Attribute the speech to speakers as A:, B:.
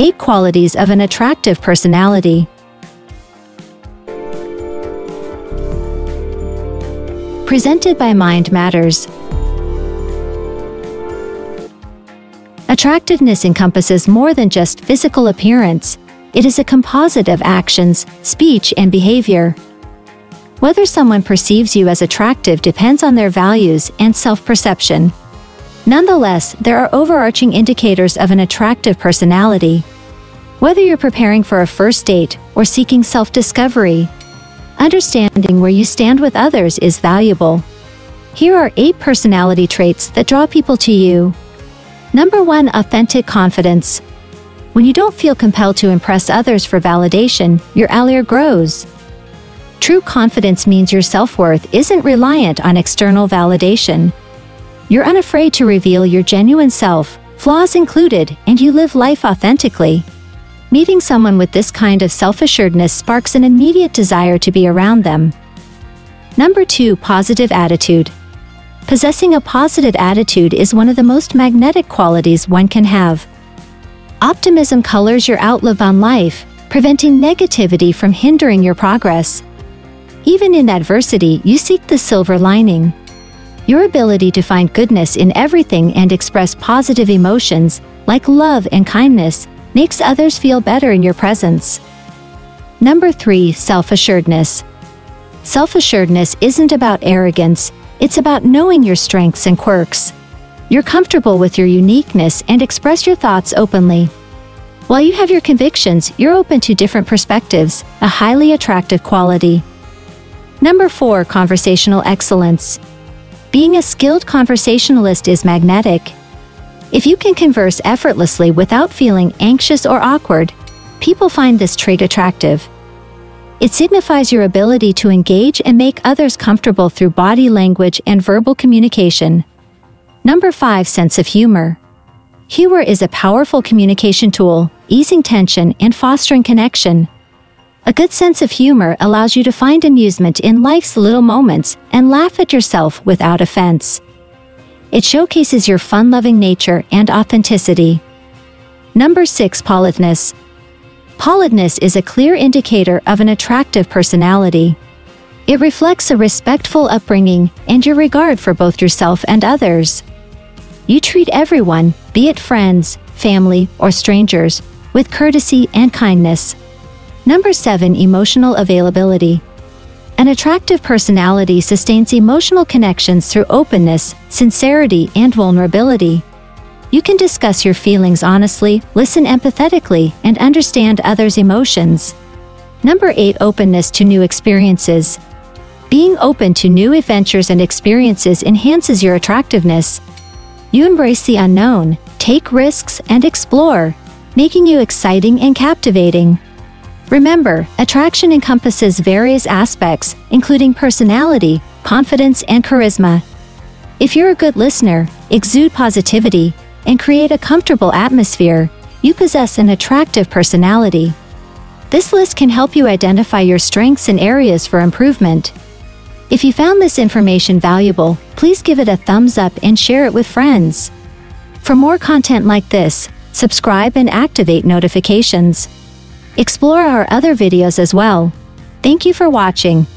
A: 8 Qualities of an Attractive Personality. Presented by Mind Matters. Attractiveness encompasses more than just physical appearance, it is a composite of actions, speech, and behavior. Whether someone perceives you as attractive depends on their values and self perception. Nonetheless, there are overarching indicators of an attractive personality. Whether you're preparing for a first date or seeking self discovery, understanding where you stand with others is valuable. Here are eight personality traits that draw people to you. Number one, authentic confidence. When you don't feel compelled to impress others for validation, your allure grows. True confidence means your self worth isn't reliant on external validation. You're unafraid to reveal your genuine self, flaws included, and you live life authentically. Meeting someone with this kind of self assuredness sparks an immediate desire to be around them. Number 2 Positive Attitude. Possessing a positive attitude is one of the most magnetic qualities one can have. Optimism colors your outlook on life, preventing negativity from hindering your progress. Even in adversity, you seek the silver lining. Your ability to find goodness in everything and express positive emotions, like love and kindness, makes others feel better in your presence. Number 3 Self assuredness. Self assuredness isn't about arrogance, it's about knowing your strengths and quirks. You're comfortable with your uniqueness and express your thoughts openly. While you have your convictions, you're open to different perspectives, a highly attractive quality. Number 4 Conversational Excellence. Being a skilled conversationalist is magnetic. If you can converse effortlessly without feeling anxious or awkward, people find this trait attractive. It signifies your ability to engage and make others comfortable through body language and verbal communication. Number 5 Sense of Humor. Humor is a powerful communication tool, easing tension and fostering connection. A good sense of humor allows you to find amusement in life's little moments and laugh at yourself without offense. It showcases your fun loving nature and authenticity. Number 6 Politeness. Politeness is a clear indicator of an attractive personality. It reflects a respectful upbringing and your regard for both yourself and others. You treat everyone, be it friends, family, or strangers, with courtesy and kindness. Number 7 Emotional Availability. An attractive personality sustains emotional connections through openness, sincerity, and vulnerability. You can discuss your feelings honestly, listen empathetically, and understand others' emotions. Number 8 Openness to new experiences. Being open to new adventures and experiences enhances your attractiveness. You embrace the unknown, take risks, and explore, making you exciting and captivating. Remember, attraction encompasses various aspects, including personality, confidence, and charisma. If you're a good listener, exude positivity, and create a comfortable atmosphere, you possess an attractive personality. This list can help you identify your strengths and areas for improvement. If you found this information valuable, please give it a thumbs up and share it with friends. For more content like this, subscribe and activate notifications. Explore our other videos as well. Thank you for watching.